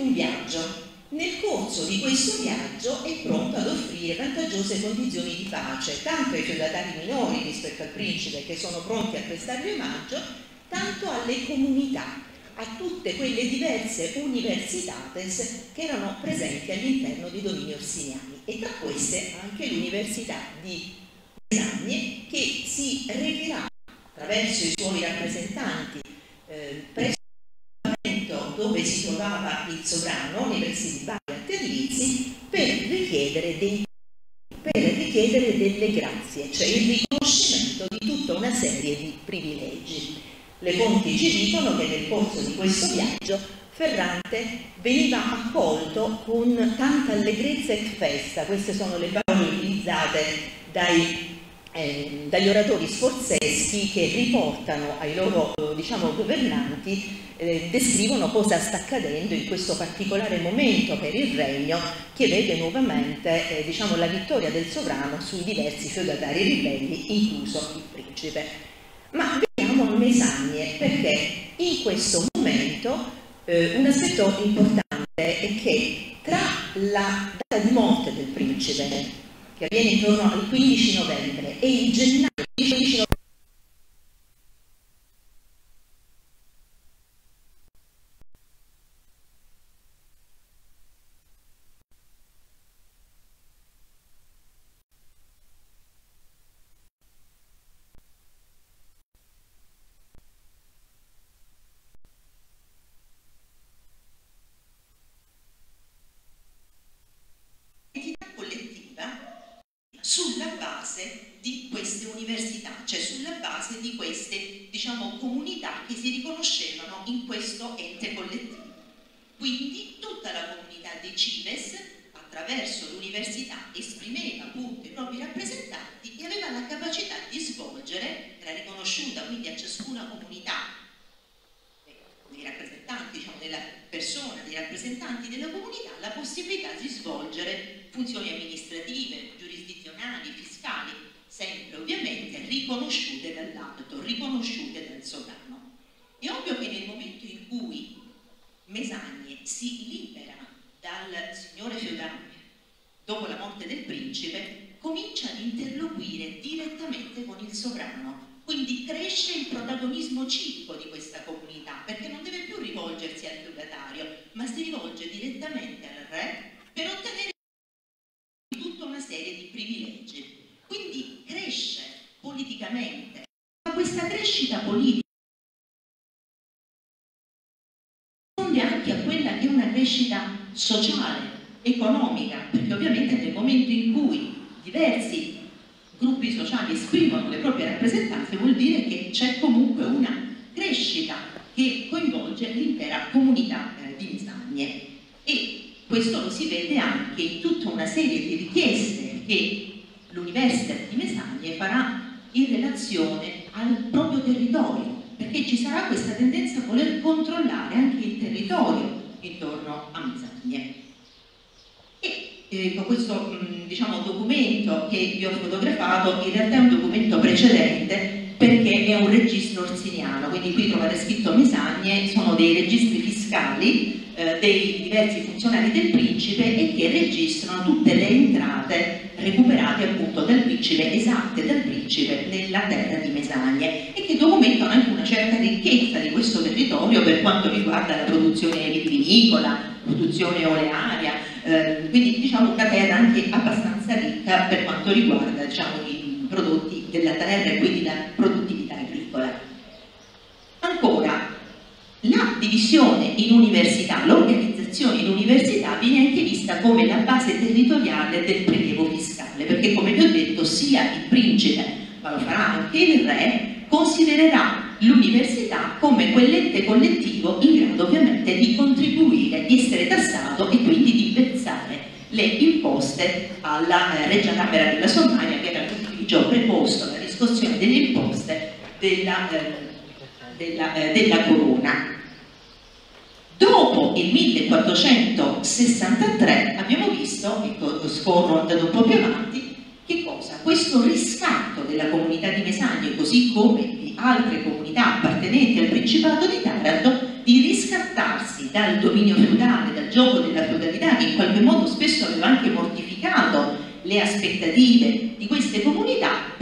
un viaggio. Nel corso di questo viaggio è pronto ad offrire vantaggiose condizioni di pace, tanto ai feudatari minori rispetto al principe che sono pronti a prestargli omaggio, tanto alle comunità, a tutte quelle diverse universitates che erano presenti all'interno dei domini orsiniani e tra queste anche l'Università di Mesagne che si recherà attraverso i suoi rappresentanti eh, presso dove si trovava il sovrano nei pressi di Bari a Terlizzi per richiedere, dei, per richiedere delle grazie, cioè il riconoscimento di tutta una serie di privilegi. Le fonti ci dicono che nel corso di questo viaggio Ferrante veniva accolto con tanta allegrezza e festa, queste sono le parole utilizzate dai eh, dagli oratori sforzeschi che riportano ai loro diciamo, governanti, eh, descrivono cosa sta accadendo in questo particolare momento per il regno che vede nuovamente eh, diciamo, la vittoria del sovrano sui diversi feudatari ribelli, incluso il principe. Ma vediamo Mesagne perché in questo momento eh, un aspetto importante è che tra la data di morte del principe che avviene intorno al 15 novembre, e il gennaio 15 novembre base di queste università, cioè sulla base di queste diciamo, comunità che si riconoscevano in questo ente collettivo. Quindi tutta la comunità di Cives, attraverso l'università, esprimeva appunto i propri rappresentanti e aveva la capacità di svolgere, era riconosciuta quindi a ciascuna comunità, eh, dei rappresentanti, diciamo, della persona, dei rappresentanti della comunità, la possibilità di svolgere funzioni amministrative, giurisdizionali, fiscali, sempre ovviamente riconosciute dall'alto, riconosciute dal sovrano. È ovvio che nel momento in cui Mesagne si libera dal signore feudale dopo la morte del principe, comincia ad interloquire direttamente con il sovrano. Quindi cresce il protagonismo civico di questa comunità, perché non deve più rivolgersi al feudatario, ma si rivolge direttamente al re per ottenere sociale, economica, perché ovviamente nel momento in cui diversi gruppi sociali esprimono le proprie rappresentanze vuol dire che c'è comunque una crescita che coinvolge l'intera comunità eh, di Mesagne e questo lo si vede anche tutta una serie di richieste che l'Università di Mesagne farà in relazione al proprio territorio perché ci sarà questa tendenza a voler controllare anche il territorio intorno a Mesagne. E eh, questo mh, diciamo, documento che vi ho fotografato in realtà è un documento precedente perché è un registro orsiniano, quindi qui trovate scritto Mesagne, sono dei registri fiscali eh, dei diversi funzionari del principe e che registrano tutte le entrate recuperate appunto dal principe, esatte dal principe nella terra di Mesagne e che documentano anche una certa ricchezza di questo territorio per quanto riguarda la produzione vitivinicola, produzione olearia, eh, quindi diciamo una terra anche abbastanza ricca per quanto riguarda diciamo, i prodotti della terra e quindi la produttività agricola. Ancora, la divisione in università, l'organizzazione in università viene anche vista come la base territoriale del prelievo fiscale, perché come vi ho detto sia il principe, ma lo farà anche il re, considererà l'università come quell'ente collettivo in grado ovviamente di contribuire, di essere tassato e quindi di versare le imposte alla eh, Regia Camera della Somalia che era l'ufficio preposto alla riscossione delle imposte della eh, della, eh, della corona. Dopo il 1463 abbiamo visto, ecco, scorro andando un po' più avanti, che cosa? Questo riscatto della comunità di Mesagne, così come di altre comunità appartenenti al Principato di Taranto, di riscattarsi dal dominio feudale, dal gioco della feudalità che in qualche modo spesso aveva anche mortificato le aspettative di queste comunità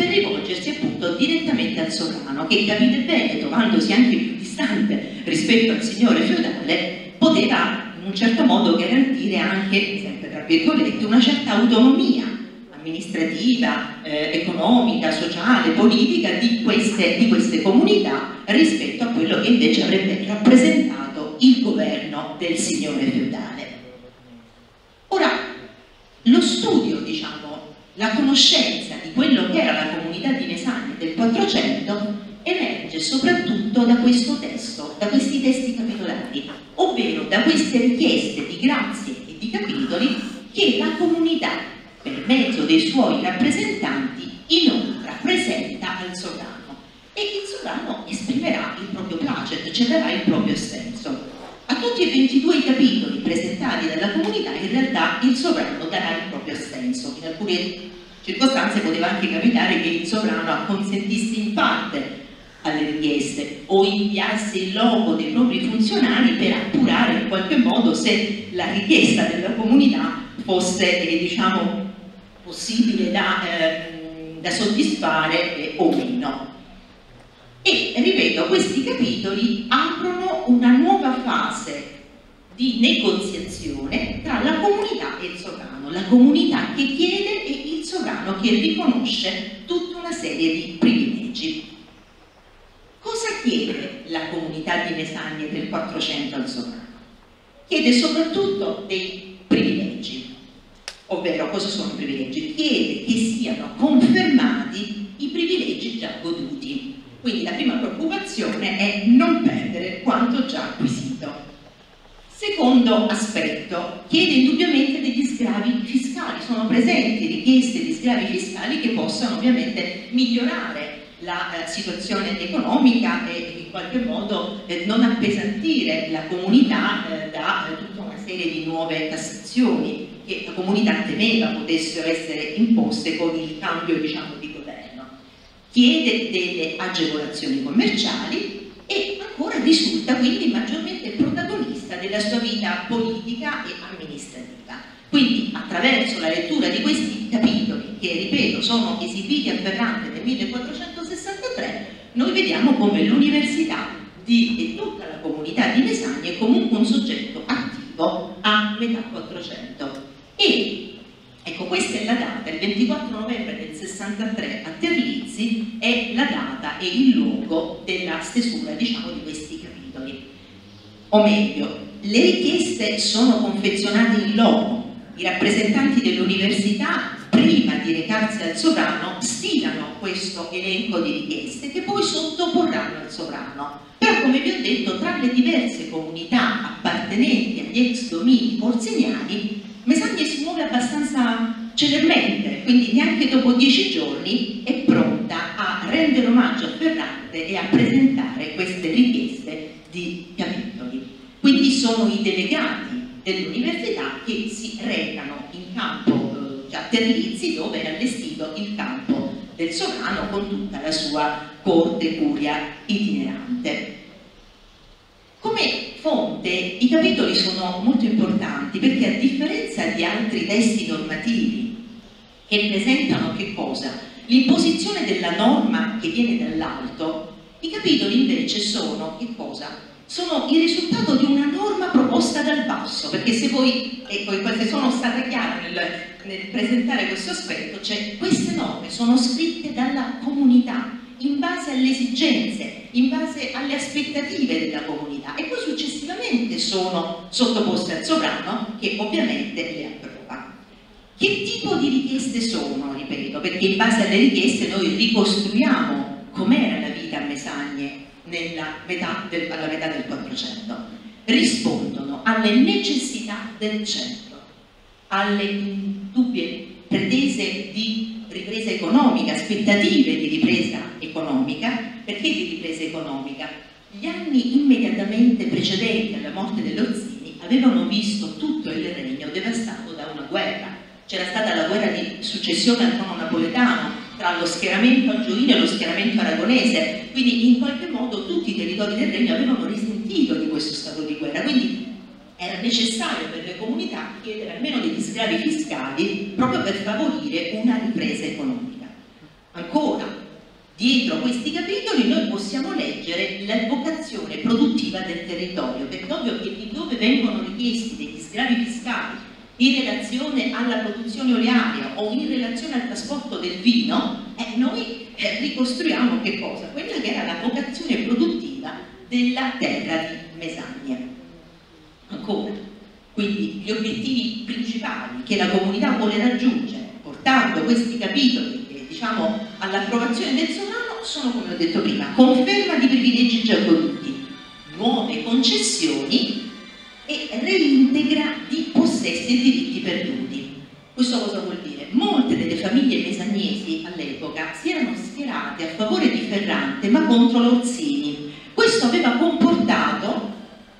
direttamente al sovrano che capite bene, trovandosi anche più distante rispetto al signore feudale, poteva in un certo modo garantire anche, sempre tra virgolette, una certa autonomia amministrativa, eh, economica, sociale, politica di queste, di queste comunità rispetto a quello che invece avrebbe rappresentato il governo del signore feudale. Ora, lo studio, diciamo, la conoscenza di quello che era la comunità di Mesagne del 400 emerge soprattutto da questo testo, da questi testi capitolari, ovvero da queste richieste di grazie e di capitoli che la comunità, per mezzo dei suoi rappresentanti, inoltre presenta al sovrano e il sovrano esprimerà il proprio placet, cederà il proprio senso. A tutti e 22 i capitoli presentati dalla comunità in realtà il sovrano darà il proprio assenso. In alcune circostanze poteva anche capitare che il sovrano acconsentisse in parte alle richieste o inviasse il logo dei propri funzionari per appurare in qualche modo se la richiesta della comunità fosse eh, diciamo, possibile da, eh, da soddisfare eh, o meno. E ripeto, questi capitoli aprono una nuova fase di negoziazione tra la comunità e il sovrano, la comunità che chiede e sovrano che riconosce tutta una serie di privilegi. Cosa chiede la comunità di Mesagne del 400 al sovrano? Chiede soprattutto dei privilegi, ovvero cosa sono i privilegi? Chiede che siano confermati i privilegi già goduti. Quindi la prima preoccupazione è non perdere quanto già acquisito. Secondo aspetto, chiede indubbiamente degli sgravi fiscali, sono presenti richieste di sgravi fiscali che possano ovviamente migliorare la eh, situazione economica e in qualche modo eh, non appesantire la comunità eh, da eh, tutta una serie di nuove tassazioni che la comunità temeva potessero essere imposte con il cambio diciamo, di governo. Chiede delle agevolazioni commerciali e ancora risulta quindi maggiormente protagonista della sua vita politica e amministrativa. Quindi attraverso la lettura di questi capitoli, che ripeto sono esibiti a Ferrante nel 1463, noi vediamo come l'università e tutta la comunità di Mesagne è comunque un soggetto attivo a metà 400. E ecco, questa è la data, il 24 novembre del 63 a Terlizzi è la data e il luogo della stesura diciamo, di questi. O meglio, le richieste sono confezionate in loco, i rappresentanti dell'università, prima di recarsi al sovrano, stilano questo elenco di richieste che poi sottoporranno al sovrano. Però, come vi ho detto, tra le diverse comunità appartenenti agli ex domini orsiniani, Mesagne si muove abbastanza celermente, quindi neanche dopo dieci giorni è pronta a rendere omaggio a Ferrante e a presentare queste richieste di capitoli. Sono i delegati dell'università che si recano in campo eh, a Terlizzi dove è allestito il campo del sovrano con tutta la sua corte curia itinerante. Come fonte i capitoli sono molto importanti perché a differenza di altri testi normativi che presentano che cosa? L'imposizione della norma che viene dall'alto, i capitoli invece sono che cosa? Sono il risultato di una norma proposta dal basso, perché se voi, ecco, se sono stata chiara nel, nel presentare questo aspetto, cioè queste norme sono scritte dalla comunità, in base alle esigenze, in base alle aspettative della comunità e poi successivamente sono sottoposte al sovrano che ovviamente le approva. Che tipo di richieste sono, ripeto, perché in base alle richieste noi ricostruiamo com'era la vita a Mesagne metà del, alla metà del 400, rispondono alle necessità del centro, alle indubbie pretese di ripresa economica, aspettative di ripresa economica. Perché di ripresa economica? Gli anni immediatamente precedenti alla morte dell'Ozzini avevano visto tutto il regno devastato da una guerra. C'era stata la guerra di successione al napoletano, tra lo schieramento angioino e lo schieramento aragonese, quindi in qualche modo tutti i territori del regno avevano risentito di questo stato di guerra, quindi era necessario per le comunità chiedere almeno degli sgravi fiscali proprio per favorire una ripresa economica. Ancora, dietro questi capitoli noi possiamo leggere la vocazione produttiva del territorio, perché è ovvio che di dove vengono richiesti degli sgravi fiscali in relazione alla produzione olearia o in relazione al trasporto del vino, eh, noi eh, ricostruiamo che cosa? Quella che era la vocazione produttiva della terra di Mesagne. Ancora, quindi gli obiettivi principali che la comunità vuole raggiungere portando questi capitoli eh, diciamo, all'approvazione del sovrano sono, come ho detto prima, conferma di privilegi già goduti, nuove concessioni e reintegra di possessi e diritti perduti. Questo cosa vuol dire? Molte delle famiglie mesagnesi all'epoca si erano schierate a favore di Ferrante ma contro l'Orsini. Questo aveva comportato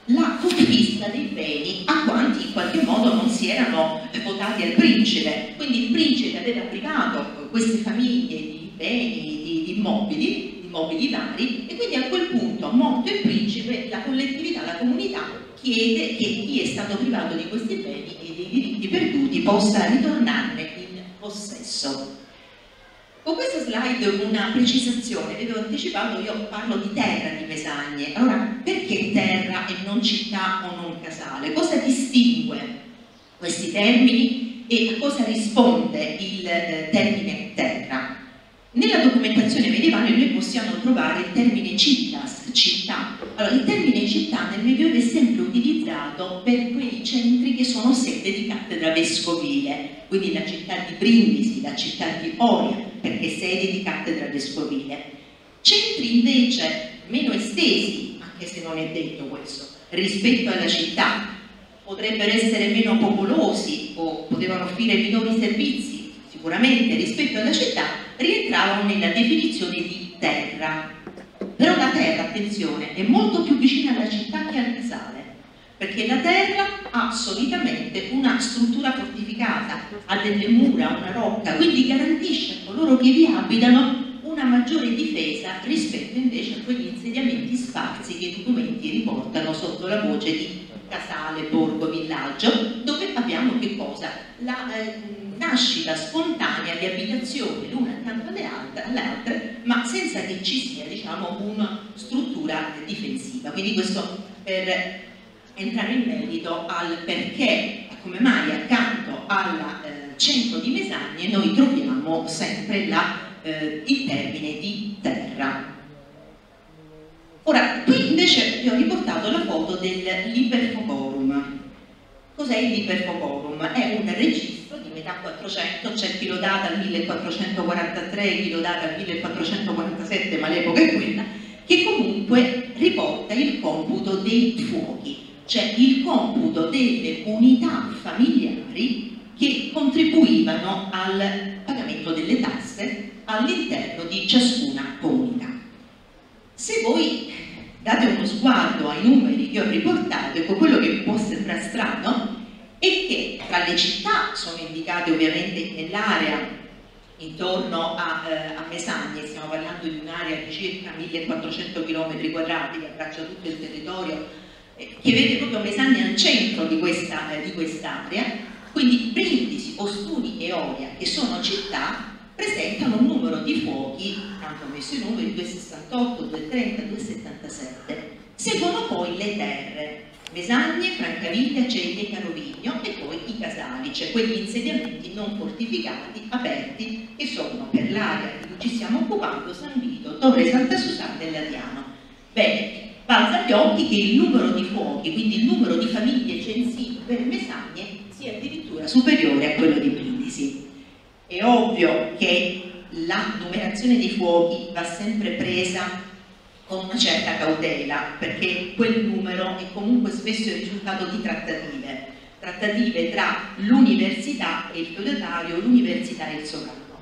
la confisca dei beni a quanti in qualche modo non si erano votati al principe. Quindi il principe aveva privato queste famiglie di beni, di, di immobili, immobili vari e quindi a quel punto, morto il principe, la collettività, la comunità chiede che chi è stato privato di questi beni e dei diritti perduti possa ritornarne in possesso. Con questa slide una precisazione, vedo anticipato, io parlo di terra di Mesagne. Allora, perché terra e non città o non casale? Cosa distingue questi termini e a cosa risponde il eh, termine terra? Nella documentazione medievale noi possiamo trovare il termine città, città. Allora, il termine città nel Medioevo è sempre utilizzato per quei centri che sono sede di cattedra vescovile, quindi la città di Brindisi, la città di Oria, perché sede di cattedra vescovile. Centri invece meno estesi, anche se non è detto questo, rispetto alla città, potrebbero essere meno popolosi o potevano offrire minori servizi, sicuramente rispetto alla città, rientravano nella definizione di terra però la terra, attenzione, è molto più vicina alla città che al casale, perché la terra ha solitamente una struttura fortificata, ha delle mura, una rocca, quindi garantisce a coloro che vi abitano una maggiore difesa rispetto invece a quegli insediamenti sparsi che i documenti riportano sotto la voce di casale, borgo, villaggio, dove abbiamo che cosa? La eh, nascita spontanea di abitazioni l'una accanto alle altre, ma senza che ci sia diciamo, una struttura difensiva. Quindi questo per entrare in merito al perché, come mai accanto al eh, centro di Mesagne noi troviamo sempre la, eh, il termine di terra. Ora, qui invece vi ho riportato la foto del Liberforum. Cos'è il Liberforum? È un registro di metà 400, c'è chi lo data al 1443, chi lo data al 1447, ma l'epoca è quella, che comunque riporta il computo dei fuochi, cioè il computo delle unità familiari che contribuivano al pagamento delle tasse all'interno di ciascuna comunità. Se voi date uno sguardo ai numeri che ho riportato, ecco quello che può sembrare strano è che tra le città sono indicate ovviamente nell'area intorno a, eh, a Mesagne, stiamo parlando di un'area di circa 1400 km quadrati che abbraccia tutto il territorio, eh, che vede proprio Mesagne al centro di, questa, eh, di quest'area, quindi Brindisi, Ostuni e Oria, che sono città presentano un numero di fuochi, tanto messo i numeri, 268, 230, 277, seguono poi le terre, Mesagne, Francaviglia, Ceglie, Carovigno e poi i casali, cioè quegli insediamenti non fortificati, aperti, che sono per l'area di cui ci stiamo occupando San Vito, Torre Santa Susanna e Ladiano. Bene, balza agli occhi che il numero di fuochi, quindi il numero di famiglie censite per Mesagne, sia addirittura superiore a quello di Brindisi. È ovvio che la numerazione dei fuochi va sempre presa con una certa cautela, perché quel numero è comunque spesso il risultato di trattative, trattative tra l'università e il feudatario, l'università e il sovrano.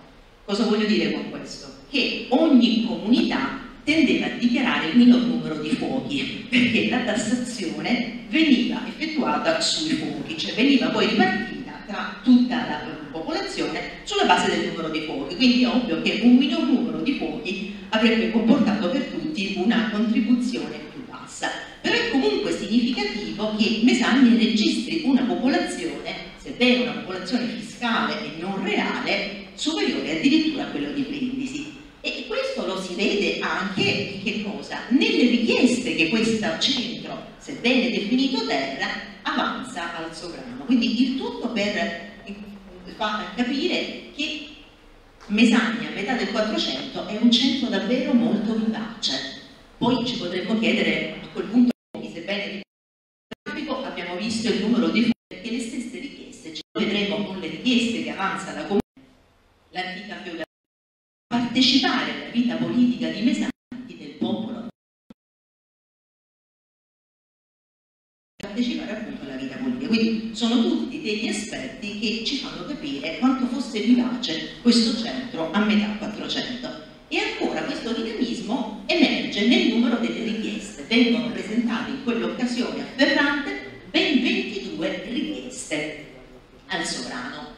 Cosa voglio dire con questo? Che ogni comunità tendeva a dichiarare il minor numero di fuochi, perché la tassazione veniva effettuata sui fuochi, cioè veniva poi ripartita tra tutta la popolazione sulla base del numero di fuochi. Quindi è ovvio che un minor numero di fuochi avrebbe comportato per tutti una contribuzione più bassa. però è comunque significativo che Mesagni registri una popolazione, sebbene una popolazione fiscale e non reale, superiore addirittura a quello di Brindisi. E questo lo si vede anche che cosa? nelle richieste che questo centro, sebbene definito terra, avanza al sovrano. Quindi il tutto per capire che Mesagna a metà del 400 è un centro davvero molto vivace. Poi ci potremmo chiedere a quel punto, sebbene abbiamo visto il numero di perché le stesse richieste, ci vedremo con le richieste che avanza la comunità, l'antica feudale, partecipare alla vita politica di Mesagna del popolo, partecipare appunto alla vita politica. Quindi sono tutti degli aspetti che ci fanno capire quanto fosse vivace questo centro a metà 400. E ancora questo dinamismo emerge nel numero delle richieste. Vengono presentate in quell'occasione a Ferrante ben 22 richieste al sovrano.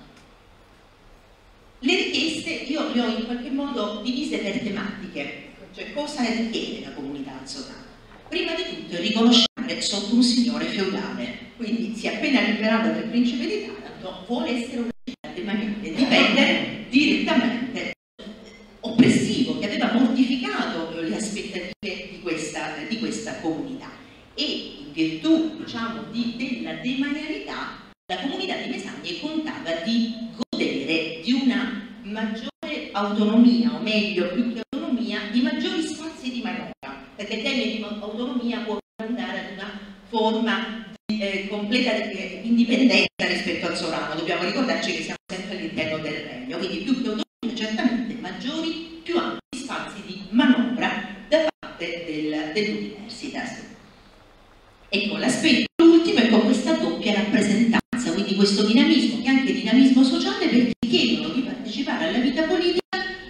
Le richieste io le ho in qualche modo divise per tematiche, cioè cosa richiede la comunità al sovrano. Prima di tutto riconoscere sotto un signore feudale, quindi si è appena liberata del principe di Taranto, vuole essere una città demaniale, dipendere direttamente oppressivo che aveva mortificato le aspettative di questa, di questa comunità. E in virtù diciamo, di, della demanialità la comunità di Mesagne contava di godere di una maggiore autonomia o meglio più che autonomia di maggiori spazi di manovra perché il termine di autonomia può andare ad una forma di eh, completa eh, indipendenza rispetto al sovrano dobbiamo ricordarci che siamo sempre all'interno del regno quindi più che autonomia certamente maggiori, più ampi spazi di manovra da parte del, dell'universitas. Ecco, l'aspetto ultimo è con questa doppia rappresentanza, quindi questo dinamismo, che è anche dinamismo sociale, perché chiedono di partecipare alla vita politica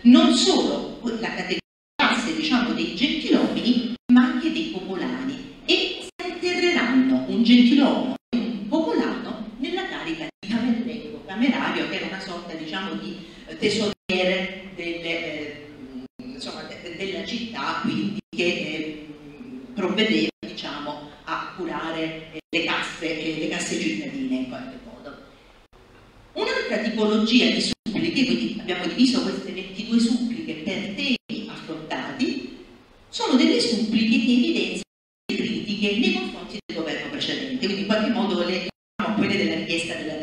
non solo la categoria classe, diciamo, dei gentiluomini, ma anche dei popolani e si interreranno un gentiluomo e un popolano nella carica di camerlengo, camerario, che era una sorta, diciamo, di tesoro delle, eh, insomma, della città, quindi che eh, provvedeva diciamo, a curare eh, le, casse, eh, le casse cittadine in qualche modo. Un'altra tipologia di suppliche, quindi abbiamo diviso queste 22 suppliche per temi affrontati, sono delle suppliche che evidenziano le critiche nei confronti del governo precedente, quindi in qualche modo le, diciamo, quelle della richiesta della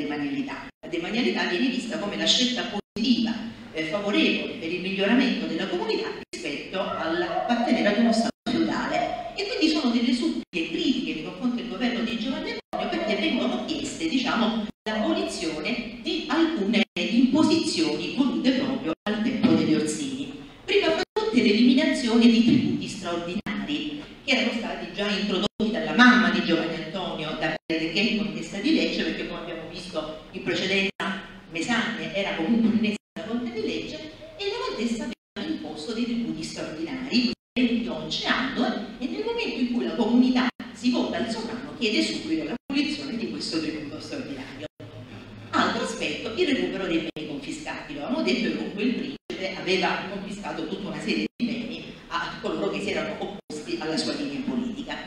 demanialità viene vista come la scelta positiva eh, favorevole per il miglioramento della comunità rispetto all'appartenere ad uno Stato feudale. E quindi sono delle suppliche critiche nei confronti del governo di Giovanni Antonio perché vengono chieste diciamo, l'abolizione di alcune imposizioni volute proprio al tempo degli Orsini. Prima fra tutte l'eliminazione di tributi straordinari che erano stati già introdotti dalla mamma di Giovanni Antonio, da Benedetto Contessa di Lecce, perché come abbiamo visto in precedenza Mesagne era comunque un fonte di legge e la contessa aveva imposto dei tributi straordinari, 20 ogni anno, e nel momento in cui la comunità si vota al sovrano chiede subito l'abolizione di questo tributo straordinario. Altro aspetto, il recupero dei beni confiscati. Lo avevamo detto che comunque il principe aveva confiscato tutta una serie di beni a coloro che si erano opposti alla sua linea politica.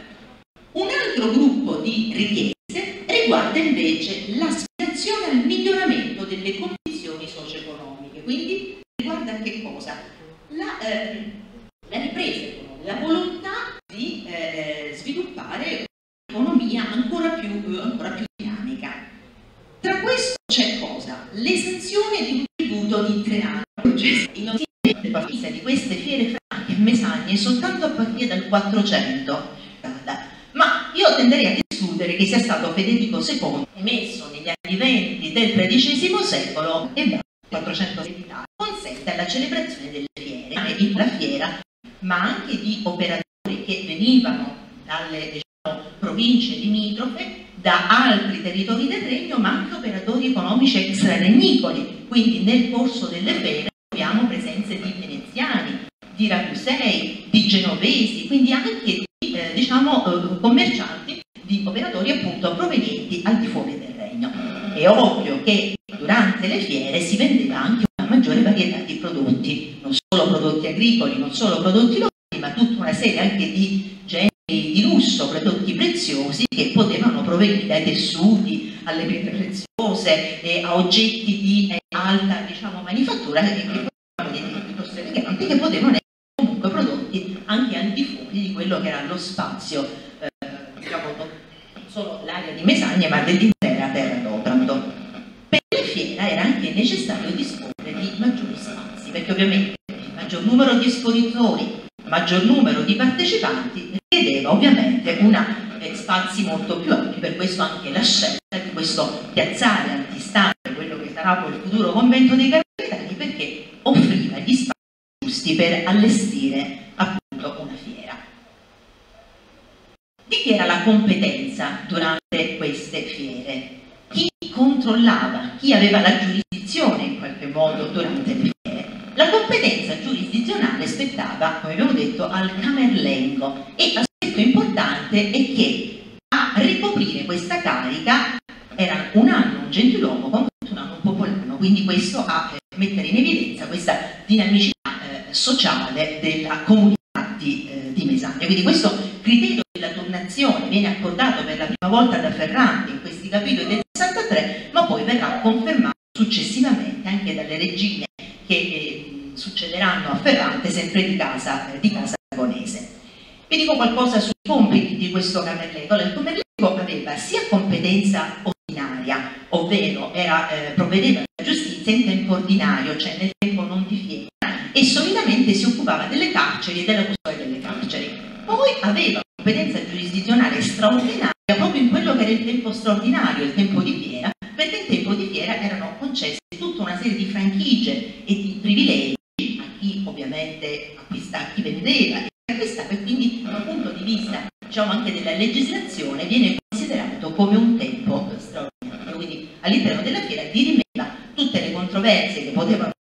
Un altro gruppo di richieste riguarda invece l'aspirazione al miglioramento delle condizioni socio-economiche quindi riguarda che cosa? La, eh, la ripresa la volontà di eh, sviluppare un'economia ancora più, ancora più dinamica. Tra questo c'è cosa? L'esenzione di un tributo di tre anni. Cioè, in di queste fiere franche e mesagne soltanto a partire dal 400 ma io tenderei a escludere che sia stato Federico II emesso negli anni 20 del XIII secolo e 400 d'Italia, consente la celebrazione delle fiere, di la fiera, ma anche di operatori che venivano dalle diciamo, province limitrofe, da altri territori del regno, ma anche operatori economici extraregnicoli. Quindi nel corso delle fiere abbiamo presenze di veneziani, di ragusei, di genovesi, quindi anche di eh, diciamo, eh, commercianti, di operatori appunto provenienti al di fuori del regno. È ovvio che durante le fiere si vendeva anche una maggiore varietà di prodotti, non solo prodotti agricoli, non solo prodotti locali, preziosi che potevano provenire dai tessuti alle pietre preziose e a oggetti di eh, alta diciamo, manifattura che, che, che potevano essere comunque prodotti anche al di fuori di quello che era lo spazio, eh, diciamo, non solo l'area di Mesagne ma dell'intera terra d'Otranto. Per la fiera era anche necessario disporre di maggiori spazi, perché ovviamente il maggior numero di espositori, maggior numero di partecipanti richiedeva ovviamente una, eh, spazi molto più ampi, per questo anche la scelta di questo piazzale antistante, quello che sarà poi il futuro convento dei carmelitani, perché offriva gli spazi giusti per allestire appunto una fiera. Di chi era la competenza durante queste fiere? Chi controllava, chi aveva la giurisdizione in qualche modo durante le fiere? La competenza giurisdizionale spettava, come abbiamo detto, al Camerlengo e l'aspetto importante è che a ricoprire questa carica era un anno un gentiluomo con un anno un popolano, quindi questo a eh, mettere in evidenza questa dinamicità eh, sociale della comunità di, eh, di Mesagna. Quindi questo criterio della tornazione viene accordato per la prima volta da Ferrante in questi capitoli del 63, ma poi verrà confermato successivamente anche dalle regine che eh, succederanno a Ferrante, sempre di casa, eh, di casa. Vi dico qualcosa sui compiti di questo Camerlengo. Il Camerlengo aveva sia competenza ordinaria, ovvero era, eh, provvedeva alla giustizia in tempo ordinario, cioè nel tempo non di fiera, e solitamente si occupava delle carceri e della custodia delle carceri. Poi aveva competenza giurisdizionale straordinaria proprio in quello che era il tempo straordinario, il tempo di fiera, perché in tempo di fiera erano concesse tutta una serie di franchigie e di privilegi a chi ovviamente acquista, a chi vendeva e acquistava e quindi vista diciamo anche della legislazione viene considerato come un tempo straordinario. Quindi all'interno della fiera dirimeva tutte le controversie che potevano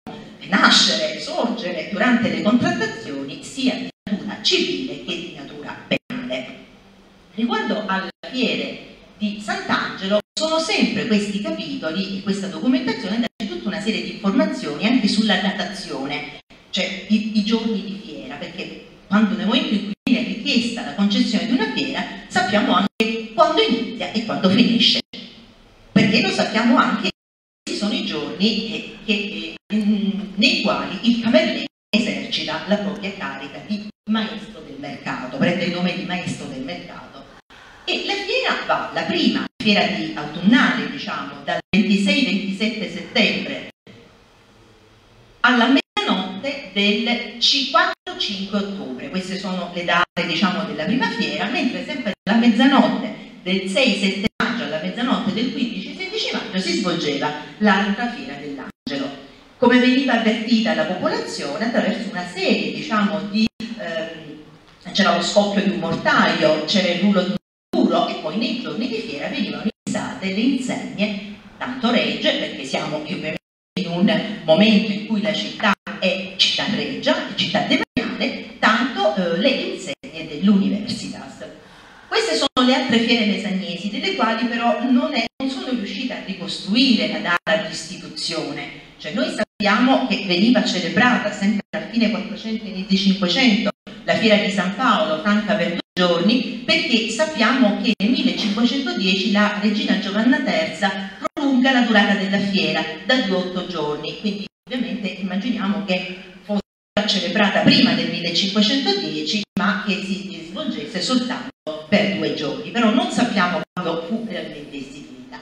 nascere, sorgere durante le contrattazioni sia di natura civile che di natura penale. Riguardo alle fiere di Sant'Angelo sono sempre questi capitoli e questa documentazione dare tutta una serie di informazioni anche sulla datazione, cioè i, i giorni di fiera, perché quando nel momento in cui richiesta la concessione di una fiera sappiamo anche quando inizia e quando finisce, perché lo sappiamo anche questi sono i giorni che, che, nei quali il camerlengo esercita la propria carica di maestro del mercato, prende il nome di maestro del mercato. E la fiera va, la prima fiera di autunnale, diciamo, dal 26-27 settembre alla mezzanotte del 4-5 ottobre. Queste sono le date, diciamo, della prima fiera, mentre sempre alla mezzanotte del 6-7 maggio alla mezzanotte del 15-16 maggio si svolgeva l'altra fiera dell'Angelo come veniva avvertita la popolazione attraverso una serie diciamo, di ehm, c'era lo scoppio di un mortaio, c'era il rullo di un muro e poi nei giorni di fiera venivano iniziate le insegne, tanto regge, perché siamo ovviamente in un momento in cui la città è città reggia, città demaniale, tanto eh, le insegne dell'Universitas. Queste sono le altre fiere mesagnesi, delle quali però non, è, non sono riuscita a ricostruire la data di istituzione, cioè noi sappiamo che veniva celebrata sempre a fine 400 e inizio 500 la fiera di San Paolo, franca per due giorni, perché sappiamo che nel 1510 la regina Giovanna III prolunga la durata della fiera da due a otto giorni, quindi ovviamente immaginiamo che fosse celebrata prima del 1510 ma che si svolgesse soltanto per due giorni, però non sappiamo quando fu realmente istituita.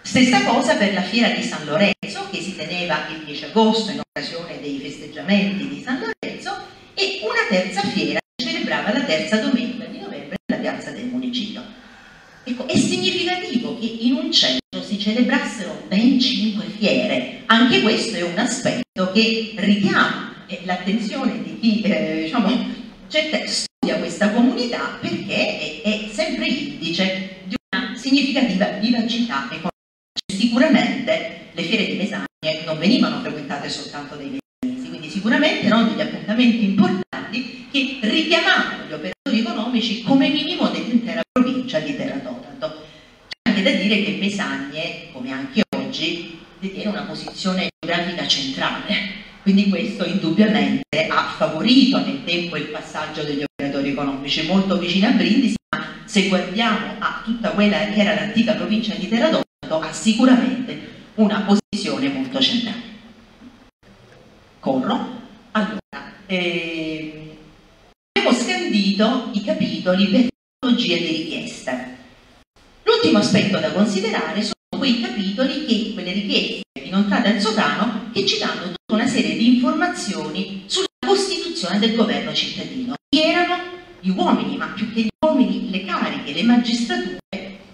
Stessa cosa per la fiera di San Lorenzo che si teneva il 10 agosto in occasione dei festeggiamenti di San Lorenzo e una terza fiera che celebrava la terza domenica di novembre nella piazza del municipio. Ecco, è significativo che in un centro si celebrassero ben cinque fiere, anche questo è un aspetto che richiama l'attenzione di chi eh, diciamo, studia questa comunità perché è, è sempre indice di una significativa vivacità economica sicuramente le fiere di Mesagne non venivano frequentate soltanto dai mesanesi, quindi sicuramente erano degli appuntamenti importanti che richiamavano gli operatori economici come minimo dell'intera provincia di Terra Totato. C'è anche da dire che Mesagne, come anche oggi, detiene una posizione geografica centrale, quindi questo indubbiamente ha favorito nel tempo il passaggio degli operatori economici molto vicino a Brindisi, ma se guardiamo a tutta quella che era l'antica provincia di Terradoto, ha sicuramente una posizione molto centrale. Corro. Allora, eh, abbiamo scandito i capitoli per tipologia di richiesta. L'ultimo aspetto da considerare sono quei capitoli che, quelle richieste trada al sovrano, che ci danno tutta una serie di informazioni sulla costituzione del governo cittadino. Chi erano gli uomini, ma più che gli uomini le cariche, le magistrature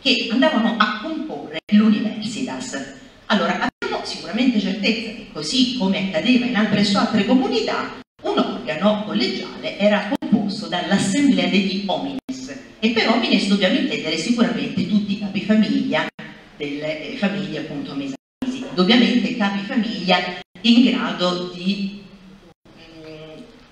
che andavano a comporre l'universitas. Allora, abbiamo sicuramente certezza che così come accadeva in altre sue altre comunità, un organo collegiale era composto dall'assemblea degli homines e per homines dobbiamo intendere sicuramente tutti i capi famiglia delle eh, famiglie appunto mesanesi, ovviamente capi famiglia in grado di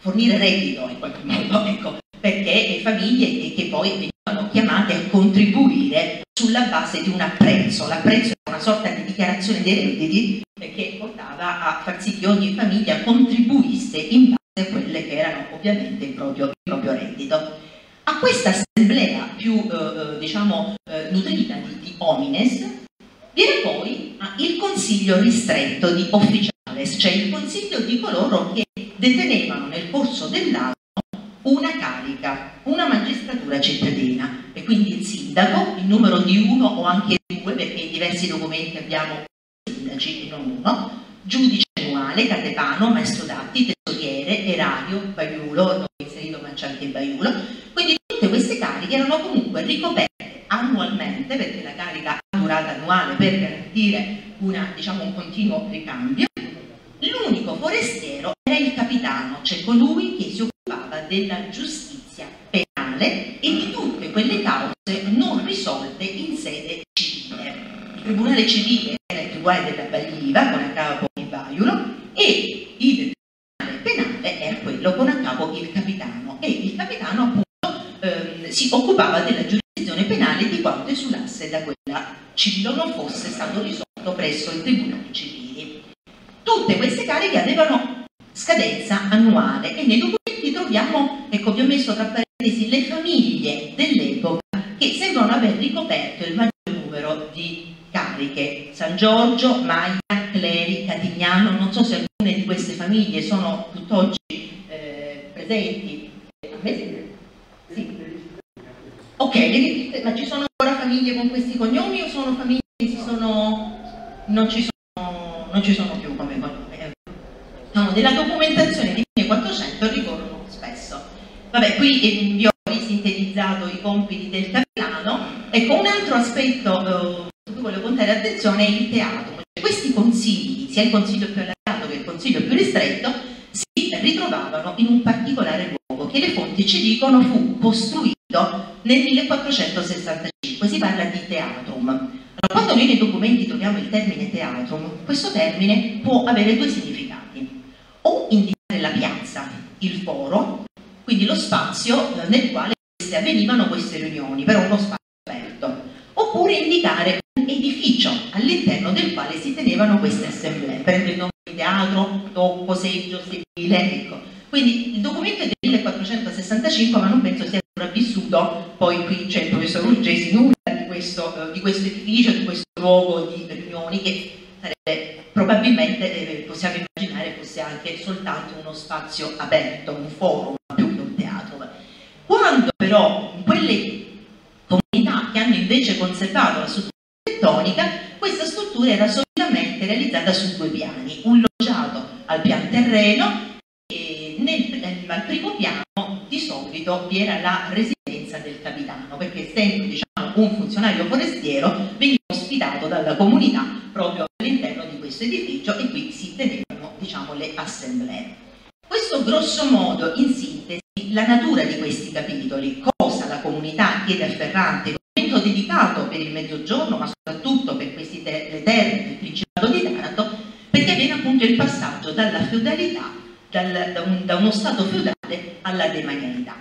fornire reddito in qualche modo, ecco, perché famiglie che poi venivano chiamate a contribuire sulla base di un apprezzo. L'apprezzo era una sorta di dichiarazione dei redditi che portava a far sì che ogni famiglia contribuisse in base a quelle che erano ovviamente il proprio, il proprio reddito. A questa assemblea più eh, eh diciamo eh, nutrita di, di homines viene poi il consiglio ristretto di officiales, cioè il consiglio di coloro che detenevano corso dell'anno una carica, una magistratura cittadina e quindi il sindaco, il numero di uno o anche due perché in diversi documenti abbiamo sindaci e non uno, giudice annuale, catepano, maestro dati, tesoriere, erario, baiulo, non inserito ma c'è anche baiulo, quindi tutte queste cariche erano comunque ricoperte annualmente perché la carica ha durata annuale per garantire una, diciamo, un continuo ricambio. L'unico forestiero il capitano, cioè colui che si occupava della giustizia penale e di tutte quelle cause non risolte in sede civile. Il Tribunale Civile era il Tribunale della Bagliva con a capo il Vaiulo e il Tribunale Penale era quello con a capo il Capitano e il Capitano appunto ehm, si occupava della giurisdizione penale di quanto esulasse da quella civile non fosse stato risolto presso i Tribunali Civili. Tutte queste cariche avevano scadenza annuale e nei documenti troviamo, ecco vi ho messo tra parentesi, le famiglie dell'epoca che sembrano aver ricoperto il maggior numero di cariche. San Giorgio, Maglia, Cleri, Catignano, non so se alcune di queste famiglie sono tutt'oggi eh, presenti. Sì. Ok, ma ci sono ancora famiglie con questi cognomi o sono famiglie che si sono... non ci sono, non ci sono più no, della documentazione di 1400 ricorrono spesso. Vabbè, qui eh, vi ho risintetizzato i compiti del capitano. Ecco, un altro aspetto eh, su cui voglio puntare attenzione è il teatro. Cioè, questi consigli, sia il consiglio più allargato che il consiglio più ristretto, si ritrovavano in un particolare luogo che le fonti ci dicono fu costruito nel 1465. Si parla di teatrum. Quando noi nei documenti troviamo il termine teatrum, questo termine può avere due significati o indicare la piazza, il foro, quindi lo spazio eh, nel quale avvenivano queste riunioni, però uno spazio aperto, oppure indicare un edificio all'interno del quale si tenevano queste assemblee, prende il nome di teatro, tocco, seggio, sedile, ecco. Quindi il documento è del 1465, ma non penso sia sopravvissuto, poi qui c'è il professor Urgesi, nulla di questo, eh, di questo edificio, di questo luogo di riunioni che sarebbe probabilmente, eh, possiamo immaginare, fosse anche soltanto uno spazio aperto, un forum, più che un teatro. Quando però in quelle comunità che hanno invece conservato la struttura architettonica, questa struttura era solitamente realizzata su due piani, un loggiato al pian terreno e nel, nel, al primo piano di solito vi era la residenza del capitano, perché essendo diciamo, un funzionario forestiero veniva ospitato dalla comunità proprio all'interno di questo edificio e qui si tenevano diciamo, le assemblee. Questo grosso modo, in sintesi, la natura di questi capitoli, cosa la comunità chiede a Ferrante, momento dedicato per il mezzogiorno, ma soprattutto per queste te le terre del Principato di Taranto, perché avviene appunto il passaggio dalla feudalità, dal, da, un, da uno stato feudale alla demanialità.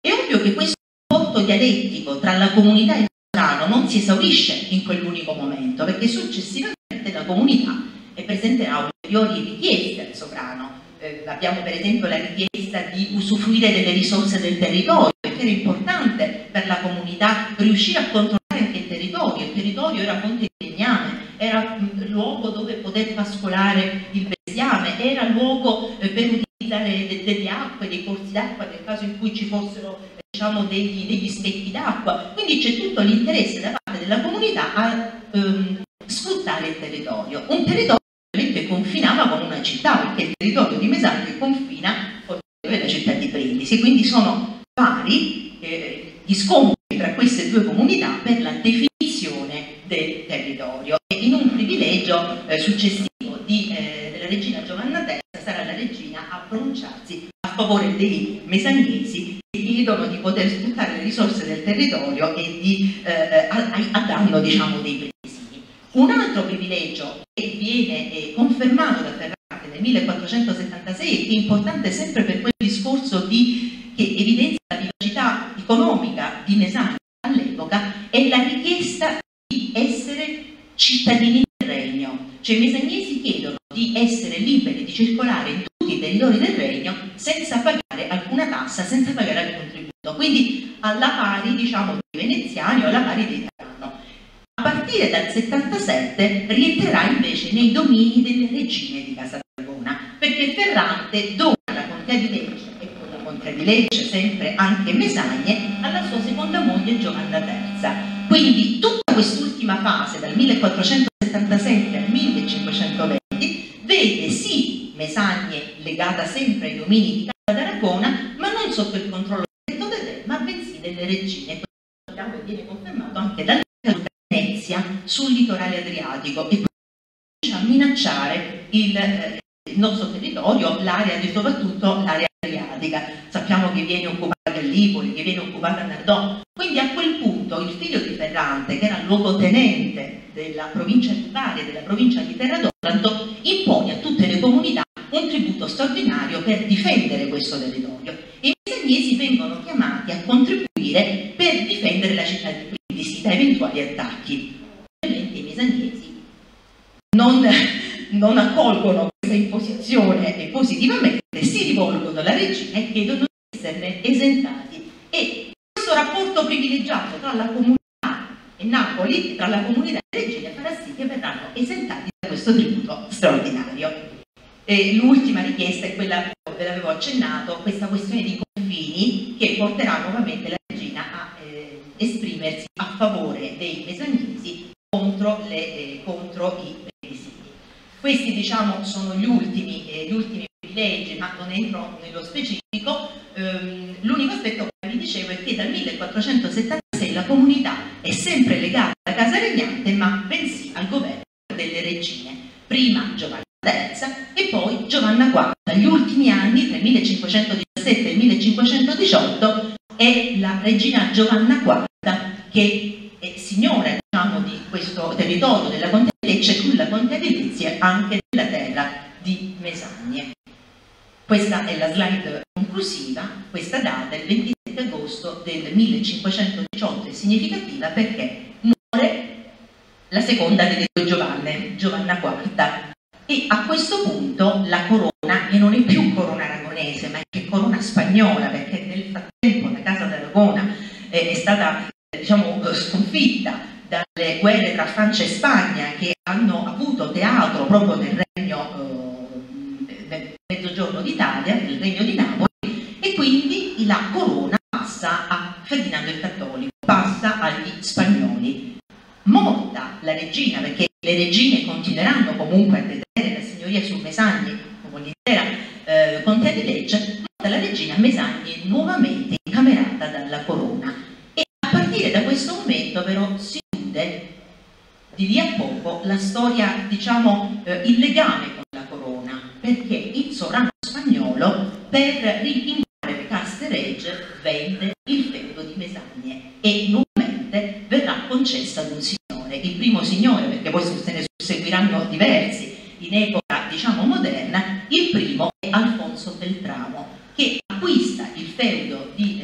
È ovvio che questo rapporto dialettico tra la comunità e il sovrano non si esaurisce in quell'unico momento, perché successivamente la comunità presenterà ulteriori richieste sovrano eh, abbiamo per esempio la richiesta di usufruire delle risorse del territorio, perché era importante per la comunità riuscire a controllare anche il territorio, il territorio era fonte di legname, era luogo dove poter pascolare il bestiame, era luogo eh, per utilizzare de delle acque, dei corsi d'acqua nel caso in cui ci fossero diciamo, degli, degli specchi d'acqua, quindi c'è tutto l'interesse da parte della comunità a ehm, sfruttare il territorio, un territorio confinava con una città, perché il territorio di Mesaglia confina con la città di Brindisi, quindi sono vari eh, gli scontri tra queste due comunità per la definizione del territorio e in un privilegio eh, successivo di, eh, della regina Giovanna III sarà la regina a pronunciarsi a favore dei mesagnesi che chiedono di poter sfruttare le risorse del territorio e di, eh, eh a, a, danno diciamo, dei brindisini. Un altro privilegio che viene confermato da Ferrante nel 1476 e che è importante sempre per quel discorso di, che evidenzia la vivacità economica di Mesagna all'epoca è la richiesta di essere cittadini del regno. Cioè i mesagnesi chiedono di essere liberi di circolare in tutti i territori del regno senza pagare alcuna tassa, senza pagare alcun contributo. Quindi alla pari, diciamo, dei veneziani o alla pari dei Tarano. Partire dal 77 rientrerà invece nei domini delle regine di Casa Dragona, perché Ferrante dona la contea di Lecce e con la contea di Lecce sempre anche Mesagne alla sua seconda moglie Giovanna III. Quindi tutta quest'ultima fase, dal 1477 al 1520, vede sì Mesagne legata sempre ai domini di Casa d'Aragona, ma non sotto il controllo del re, ma bensì delle regine. Questo viene confermato anche dalla Venezia sul litorale adriatico e comincia a minacciare il, eh, il nostro territorio, l'area di soprattutto l'area adriatica. Sappiamo che viene occupata Gallipoli, che viene occupata Nardò. Quindi a quel punto il figlio di Ferrante, che era luogotenente della provincia di Bari e della provincia di Terra d'Orlando, impone a tutte le comunità un tributo straordinario per difendere questo territorio. E i mesagnesi vengono chiamati a contribuire per difendere la città di Brindisi da eventuali attacchi. Ovviamente i mesagnesi non, non accolgono questa imposizione positivamente, si rivolgono alla regina e chiedono di esserne esentati. E questo rapporto privilegiato tra la comunità e Napoli, tra la comunità e la regina, farà sì che verranno esentati da questo tributo straordinario. L'ultima richiesta è quella, ve l'avevo accennato, questa questione di confini che porterà nuovamente la regina a eh, esprimersi a favore dei mesagnesi contro, le, eh, contro i presidi. Questi diciamo sono gli ultimi, eh, gli ultimi privilegi, ma non entro nello specifico. Ehm, L'unico aspetto che vi dicevo è che dal 1476 la comunità è sempre legata alla casa regnante, ma bensì al governo delle regine. Prima Giovanna III e poi Giovanna IV. Gli ultimi anni, tra il 1517 e il 1518, è la regina Giovanna IV che è signora diciamo, di questo territorio della Contea di Lecce con la Contea di Lizia anche della terra di Mesagne. Questa è la slide conclusiva, questa data, il 27 agosto del 1518, è significativa perché muore la seconda delle due Giovanne, Giovanna IV, e a questo punto la corona, e non è più corona aragonese, ma è corona spagnola, perché nel frattempo la Casa d'Aragona eh, è stata diciamo, sconfitta guerre tra Francia e Spagna che hanno avuto teatro proprio nel regno eh, del mezzogiorno d'Italia, nel regno di Napoli, e quindi la corona passa a Ferdinando il Cattolico, passa agli spagnoli. Morta la regina, perché le regine continueranno comunque a detenere la signoria su Mesagni, come l'intera eh, contea di Lecce, la regina Mesagni nuovamente incamerata dalla corona. E a partire da questo momento però si chiude di lì a poco la storia, diciamo, eh, il legame con la corona, perché il sovrano spagnolo per rinviare le vende il feudo di Mesagne e nuovamente verrà concessa ad un signore il primo signore, perché poi se ne susseguiranno diversi in epoca diciamo moderna, il primo è Alfonso Beltramo, che acquista il feudo di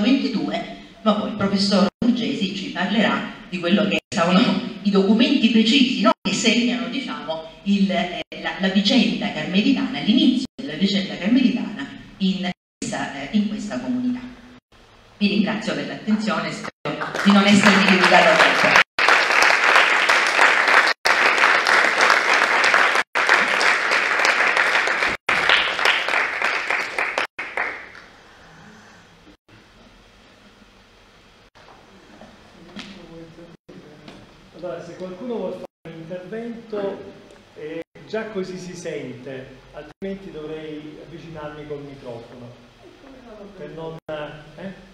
22, ma poi il professor Urgesi ci parlerà di quello che sono i documenti precisi no? che segnano diciamo, il, eh, la, la, vicenda carmelitana, l'inizio della vicenda carmelitana in questa, eh, in questa comunità. Vi ringrazio per l'attenzione e spero di non essermi dedicato a tempo. Intervento, eh, già così si sente, altrimenti dovrei avvicinarmi col microfono. Per non, eh?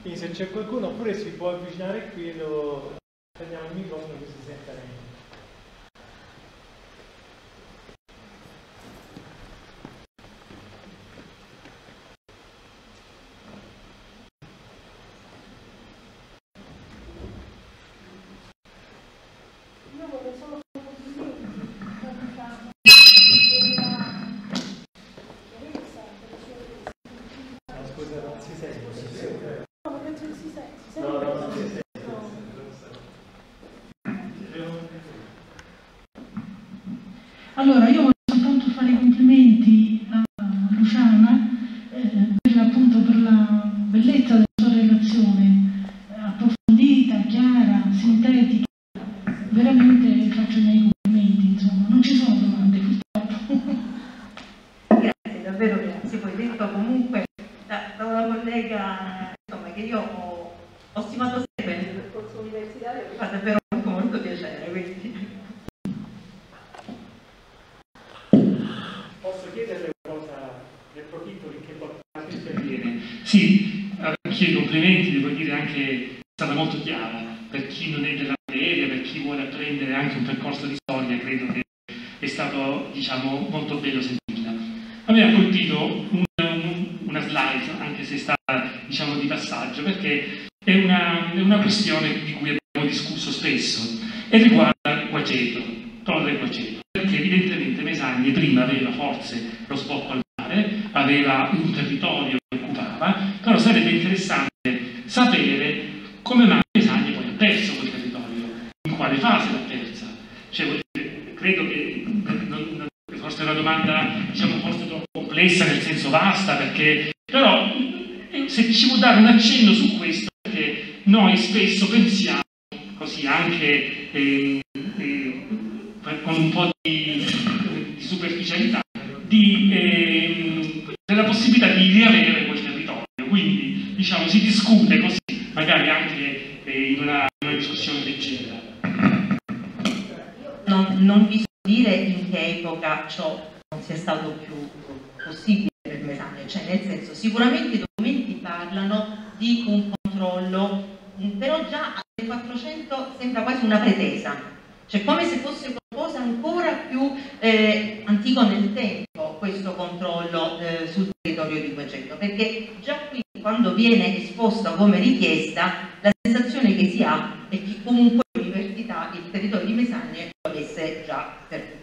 Quindi se c'è qualcuno oppure si può avvicinare qui e lo prendiamo il microfono che si senta meglio. Allora, io voglio soltanto fare i complimenti a Luciana eh, per, appunto, per la bellezza della sua relazione, eh, approfondita, chiara, sintetica. Veramente faccio i miei complimenti, insomma, non ci sono domande purtroppo. Grazie, davvero grazie. Poi detto comunque da, da una collega insomma, che io ho, ho stimato sempre nel percorso universitario, mi fa davvero molto piacere. Quindi. Sì, anche i complimenti, devo dire anche è stata molto chiara, per chi non è della materia, per chi vuole apprendere anche un percorso di storia, credo che è stato diciamo, molto bello sentirla. A me ha colpito una, una slide, anche se è stata diciamo, di passaggio, perché è una, è una questione di cui abbiamo discusso spesso e riguarda Guaceto, Torre Guaceto, perché evidentemente Mesagne prima aveva forse lo sbocco al mare, aveva un territorio però sarebbe interessante sapere come mai Pesagna poi ha perso quel territorio, in quale fase l'ha persa. Cioè, credo che non, forse è una domanda diciamo, forse troppo complessa, nel senso vasta, perché però se ci può dare un accenno su questo, perché noi spesso pensiamo, così anche eh, eh, con un po' di, di superficialità, di, eh, della possibilità di riavere quel quindi diciamo, si discute così, magari anche eh, in, una, una, discussione leggera. Non, non vi so dire in che epoca ciò non sia stato più possibile per Mesania, cioè nel senso sicuramente i documenti parlano di un controllo, però già al 400 sembra quasi una pretesa, cioè come se fosse qualcosa ancora più eh, antico nel tempo questo controllo eh, sul territorio di Guagetto, perché già qui quando viene esposta come richiesta la sensazione che si ha è che comunque l'università, il territorio di Mesagne lo avesse già perduto.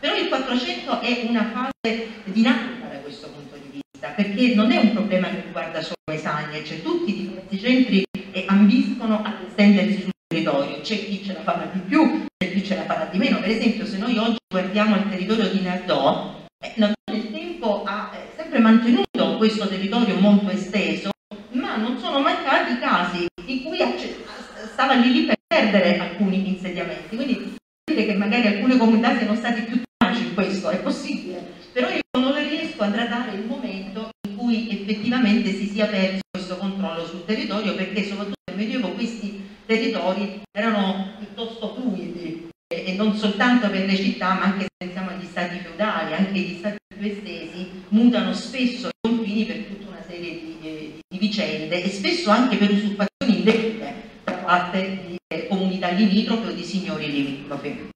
Però il 400 è una fase dinamica da questo punto di vista, perché non è un problema che riguarda solo Mesagne, cioè tutti i diversi centri ambiscono ad estendersi sul c'è chi ce la farà di più, c'è chi ce la farà di meno. Per esempio se noi oggi guardiamo il territorio di Nardò, eh, nel tempo ha eh, sempre mantenuto questo territorio molto esteso, ma non sono mancati casi in cui stava lì, lì per perdere alcuni insediamenti. Quindi dire che magari alcune comunità siano state più tenaci in questo, è possibile, però io non riesco a tradare il momento in cui effettivamente si sia perso questo controllo sul territorio, perché soprattutto nel Medioevo questi territori erano piuttosto fluidi e non soltanto per le città, ma anche pensiamo agli stati feudali, anche gli stati più estesi mutano spesso i confini per tutta una serie di, eh, di vicende e spesso anche per usurpazioni indebite da parte di eh, comunità limitrofe o di signori limitrofi.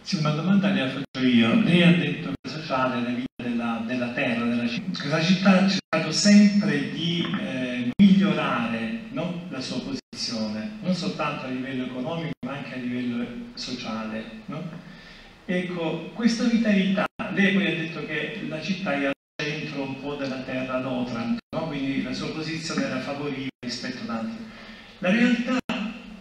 Sì, una domanda le faccio io. Lei ha detto che sociale la vita della, della terra, della città. La città ha cercato sempre di eh, migliorare no? la sua posizione, non soltanto a livello economico ma anche a livello sociale. No? Ecco, questa vitalità, lei poi ha detto che la città è al centro un po' della terra d'Otrant, no? quindi la sua posizione era favorita rispetto La realtà,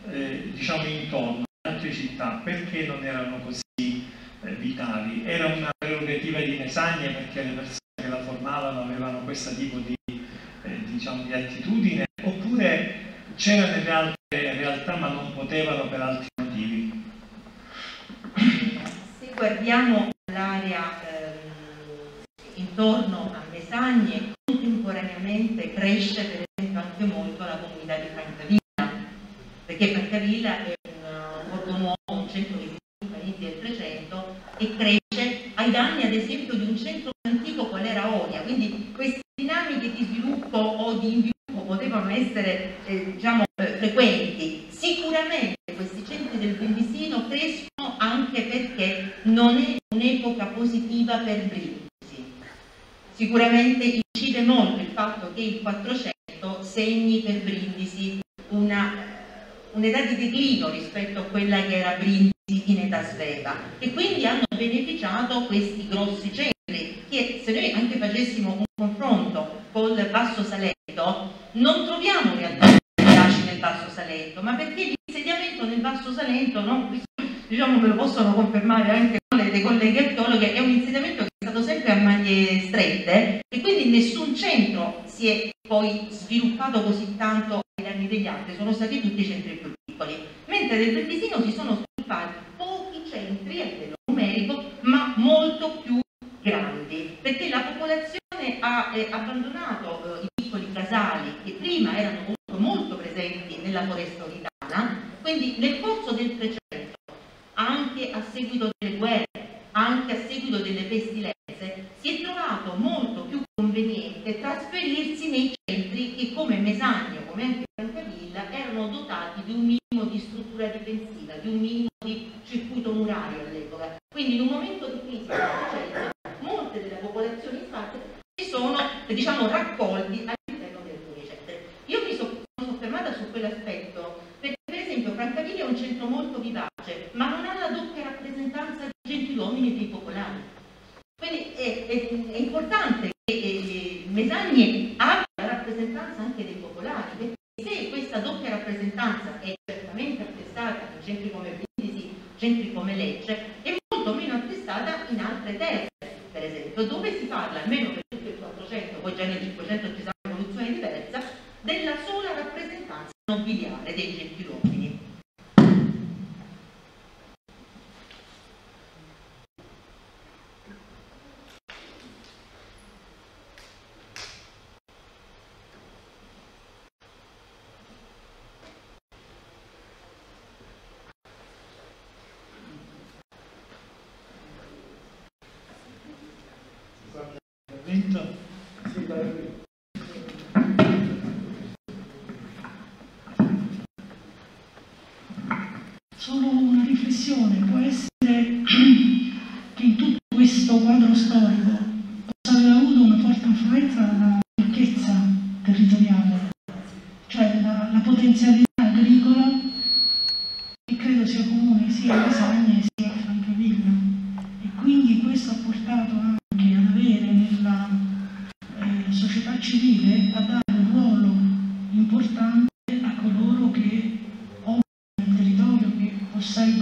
eh, diciamo, intorno alle altre città, perché non erano così eh, vitali? Era una prerogativa di Mesagne perché le persone che la formavano avevano questo tipo di, eh, diciamo, di attitudine, oppure c'erano nelle altre realtà ma non potevano per altri motivi? Guardiamo l'area ehm, intorno a Mesagne, contemporaneamente cresce per esempio anche molto la comunità di Francavilla, perché Francavilla è un borgo nuovo, un centro che si sviluppa all'inizio del 300 e cresce ai danni ad esempio di un centro antico qual era Oria, quindi queste dinamiche di sviluppo o di inviluppo potevano essere eh, diciamo, eh, frequenti. Sicuramente questi centri del Brindisino crescono anche perché non è un'epoca positiva per Brindisi. Sicuramente incide molto il fatto che il 400 segni per Brindisi un'età di declino rispetto a quella che era Brindisi in età sveva e quindi hanno beneficiato questi grossi centri che se noi anche facessimo un confronto col Basso Salento non troviamo realtà efficaci nel Basso Salento ma perché l'insediamento nel Basso Salento no? diciamo me lo possono confermare anche le colleghe archeologhe è un insediamento che è stato sempre a maglie strette e quindi nessun centro si è poi sviluppato così tanto ai danni degli altri sono stati tutti centri più piccoli. Mentre nel Brindisino si sono sviluppati pochi centri a livello numerico ma molto più grandi perché la popolazione ha eh, abbandonato eh, i piccoli casali che prima erano molto, molto presenti nella foresta oritana. Quindi nel corso del 300 anche a seguito delle guerre anche a seguito delle pestilenze si è trovato molto più conveniente trasferirsi nei centri che come Mesagno come anche Francavilla erano dotati di un minimo di struttura difensiva di un minimo di circuito murario all'epoca. Quindi in un momento di crisi molte delle popolazioni infatti si sono diciamo raccolti all'interno del Policentre io mi sono soffermata su quell'aspetto perché per esempio Francavilla è un centro molto vivace ofrecer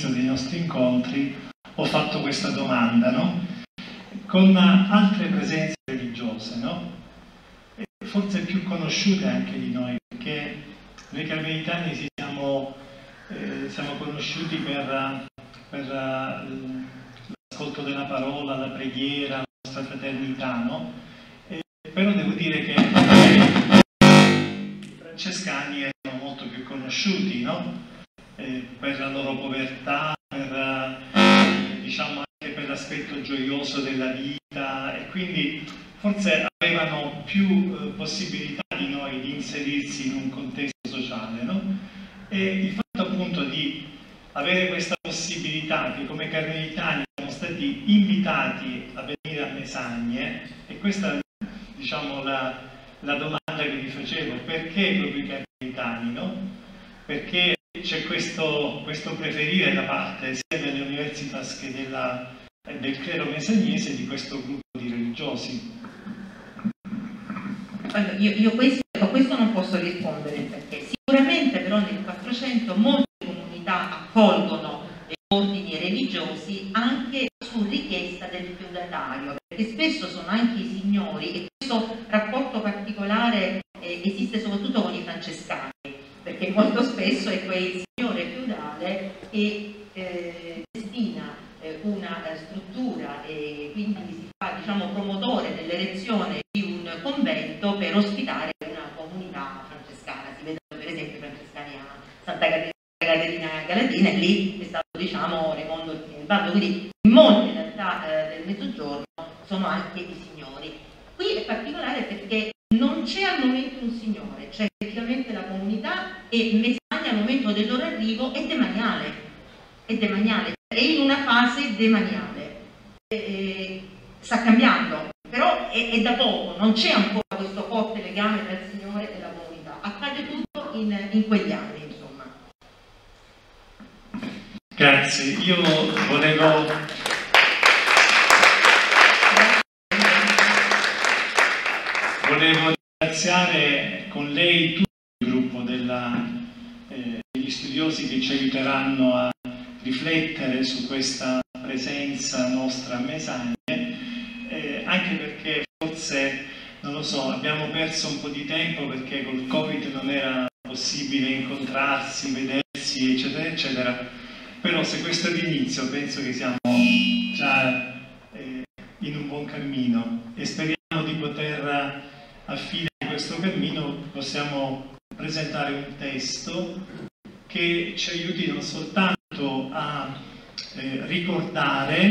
sin dall'inizio dei nostri incontri ho fatto questa domanda, no? Con altre presenze religiose, no? Forse più conosciute anche di noi, perché noi carmelitani siamo, eh, siamo conosciuti per, per eh, l'ascolto della parola, la preghiera, la nostra fraternità, no? E- però devo dire che i francescani erano molto più conosciuti, no? Eh, per la loro povertà, per, eh, diciamo anche per l'aspetto gioioso della vita e quindi forse avevano più eh, possibilità di noi di inserirsi in un contesto sociale, no? E il fatto appunto di avere questa possibilità che come carmelitani siamo stati invitati a venire a Mesagne e questa diciamo la, la domanda che vi facevo, perché proprio i carmelitani, no? Perché c'è questo, questo preferire da parte sia delle universitas che della, del clero mesagnese di questo gruppo di religiosi. Allora, io, io questo, a questo non posso rispondere perché sicuramente però nel 400 molte comunità accolgono ordini religiosi anche su richiesta del feudatario, perché spesso sono anche i signori e questo rapporto particolare eh, esiste soprattutto con i francescani, perché molto spesso è quel signore feudale che eh, destina eh, una eh, struttura e quindi si fa diciamo, promotore dell'erezione di un convento per ospitare una comunità francescana. Si vedono per esempio i francescani a Santa Caterina Caterina Galatina e lì è stato diciamo Raimondo il Bardo, quindi in molte realtà eh, del mezzogiorno sono anche i signori. Qui è particolare perché non c'è al momento un signore, c'è effettivamente la comunità e Messagna al momento del loro arrivo è demaniale, è demaniale, è in una fase demaniale. Eh, sta cambiando, però è, è da poco, non c'è ancora questo forte legame tra il signore e la comunità, accade tutto in, in quegli anni insomma. Grazie, io volevo Volevo ringraziare con lei tutto il gruppo della, eh, degli studiosi che ci aiuteranno a riflettere su questa presenza nostra a Mesagne, eh, anche perché forse, non lo so, abbiamo perso un po' di tempo perché col Covid non era possibile incontrarsi, vedersi, eccetera, eccetera. Però se questo è l'inizio penso che siamo già... eh, in un buon cammino e speriamo di poter a fine di questo cammino possiamo presentare un testo che ci aiuti non soltanto a eh, ricordare,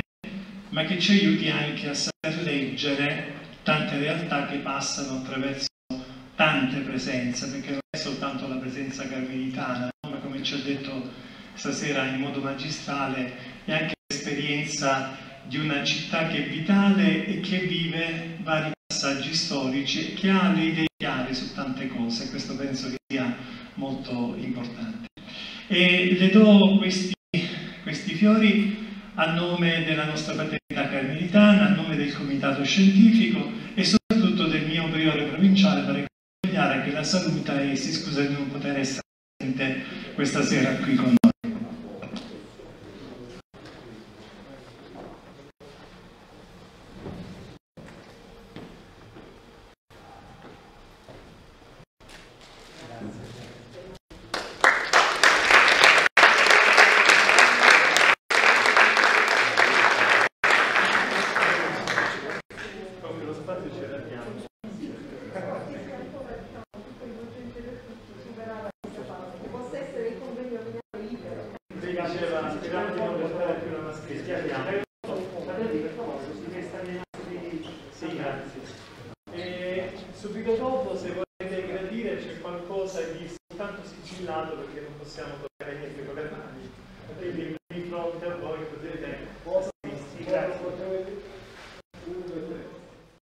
ma che ci aiuti anche a saper leggere tante realtà che passano attraverso tante presenze, perché non è soltanto la presenza carmelitana, ma come ci ha detto stasera in modo magistrale, è anche l'esperienza di una città che è vitale e che vive vari passaggi storici e che ha le idee chiare su tante cose, questo penso che sia molto importante. E le do questi fiori a nome della nostra fraternità carmelitana, a nome del comitato scientifico e soprattutto del mio priore provinciale per ricogliare che la saluta e si scusa di non poter essere presente questa sera qui con noi.